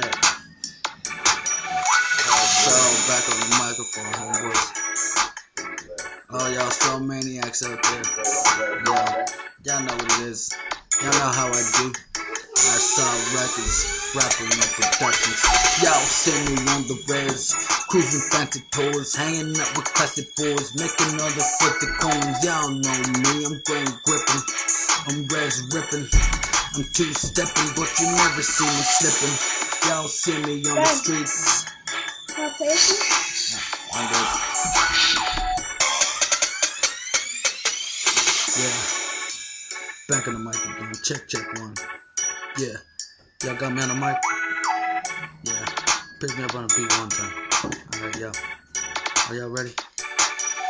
that. Y'all so back on the microphone, homeboys. Oh, y'all so maniacs out there. Y'all, y'all know what it is. Y'all know how I do. I sell records, rapping up productions. Y'all see me on the res, cruising fancy tours, hanging out with classic boys, making another 50 coins. Y'all know me, I'm grand gripping, I'm res ripping, I'm two stepping, but you never see me slipping. Y'all see me on the streets. Can I play with you? I'm good. Yeah. Back on the mic again. Check, check one. Yeah. Y'all got me on the mic? Yeah. Pick me up on a beat one time. Alright, yo. Are y'all ready?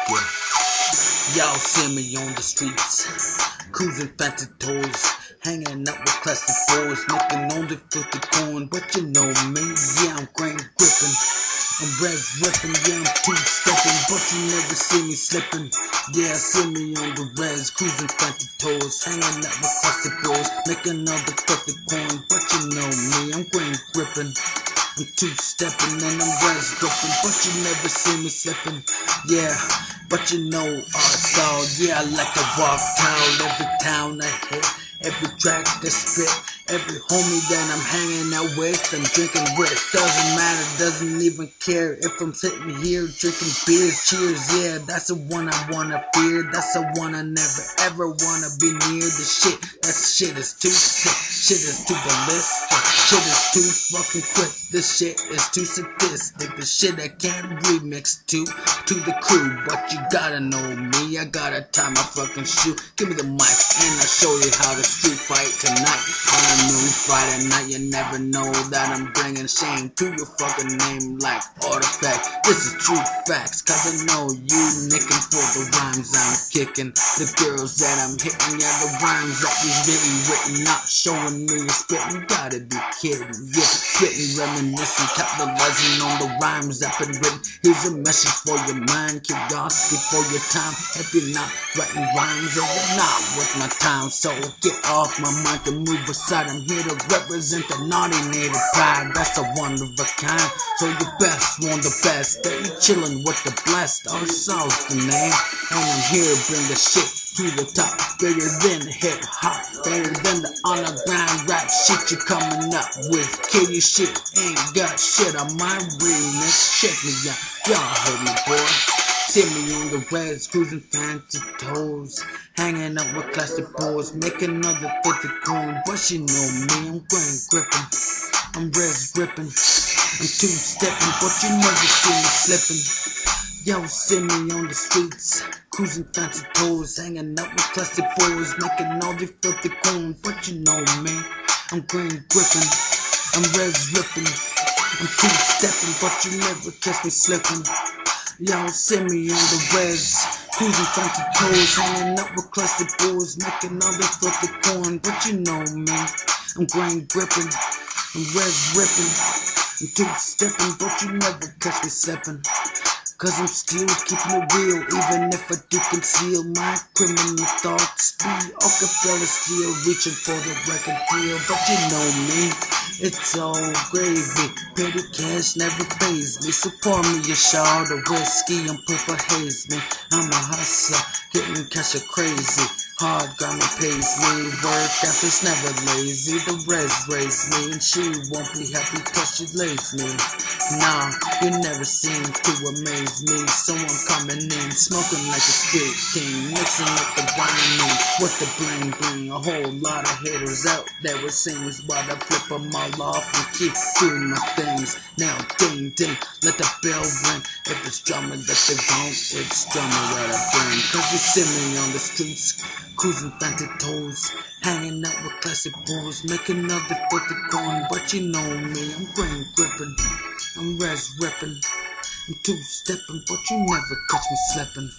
Yeah. Y'all see me on the streets. Cruising fancy toys. Hanging out with classic boys. Making on the 50 coin. But you know me. Yeah, I'm grain gripping. I'm res ripping, yeah, I'm two stepping, but you never see me slipping. Yeah, see me on the res, cruising fancy toes, hanging out with classic boys, making all the perfect coin. But you know me, I'm grain gripping. I'm two stepping and I'm res ripping, but you never see me slipping. Yeah, but you know RSaul, yeah, like to walk town, every town I hit, every track I spit. Every homie that I'm hanging out with, I'm drinking with. Doesn't matter, doesn't even care if I'm sitting here drinking beers. Cheers, yeah, that's the one I wanna fear. That's the one I never ever wanna be near. The shit, that shit is too sick. Shit is too ballistic. Shit is too fucking quick. This shit is too sadistic. The shit I can't remix to to the crew. But you gotta know me. I gotta tie my fucking shoe. Give me the mic and I'll show you how to street fight tonight. On a new Friday night, you never know that I'm bringing shame to your fucking name like artifact. This is true facts, cause I know you nicking for the rhymes I'm kicking. The girls that I'm hitting, yeah, the rhymes that we really written, not showing me you spitting. Gotta be kidding, yeah, spitting, reminiscing, capitalizing on the rhymes that been written. Here's a message for your mind, curiosity for your time. If you're not writing rhymes, then you're not worth my time. So get off my mind and move aside. I'm here to represent the naughty native pride. That's a one of a kind. So you best want the best. Stay chillin' with the blessed. RSaul's the name. And I'm here to bring the shit to the top. Bigger than hip hop. Better than the underground rap shit you coming up with. Your shit. Ain't got shit on my remix. Check me out. Y'all heard me, boy. See me on the res, cruising fancy toes, hanging out with classic boys, making another 50 coin. But you know me, I'm grain gripping, I'm res ripping, I'm two stepping, but you never see me slipping. Yo, see me on the streets, cruising fancy toes, hanging out with classic boys, making all the 50 coin. But you know me, I'm Green gripping, I'm res ripping, I'm two stepping, but you never catch me slipping. Y'all send me on the res, cruising fancy toes, hanging up with classic boys, making all this filthy corn. But you know me, I'm Green gripping, I'm res ripping, I'm two stepping, but you never catch me slipping. Cause I'm still keeping it real, even if I do conceal my criminal thoughts. Be Rockefeller still reaching for the record deal, but you know me, it's all gravy. Petty cash never pays me, so pour me a shot of whiskey and purple haze me. I'm a hustler, getting cash crazy. Hard grinding pays me, work ethics never lazy. The res raise me, and she won't be happy cause she lays me. Nah, you never seem to amaze me. Someone coming in, smoking like a street king, mixing up the grinding with the bling bling. A whole lot of haters out there it seems, but I flip them all off and keep doing my things. Now ding ding, let the bell ring. If it's drumming that they want, it's drumming that I bring. Cause you see me on the streets, cruising fancy toes, hanging out with classic boys, making another 50 coin. But you know me, I'm grain gripping. I'm res ripping. I'm two stepping, but you never catch me slipping.